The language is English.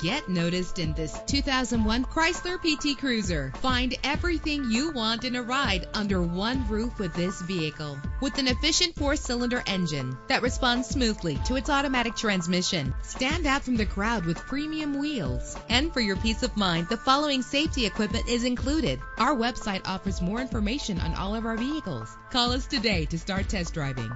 Get noticed in this 2001 Chrysler PT Cruiser. Find everything you want in a ride under one roof with this vehicle. With an efficient four-cylinder engine that responds smoothly to its automatic transmission, stand out from the crowd with premium wheels. And for your peace of mind, the following safety equipment is included. Our website offers more information on all of our vehicles. Call us today to start test driving.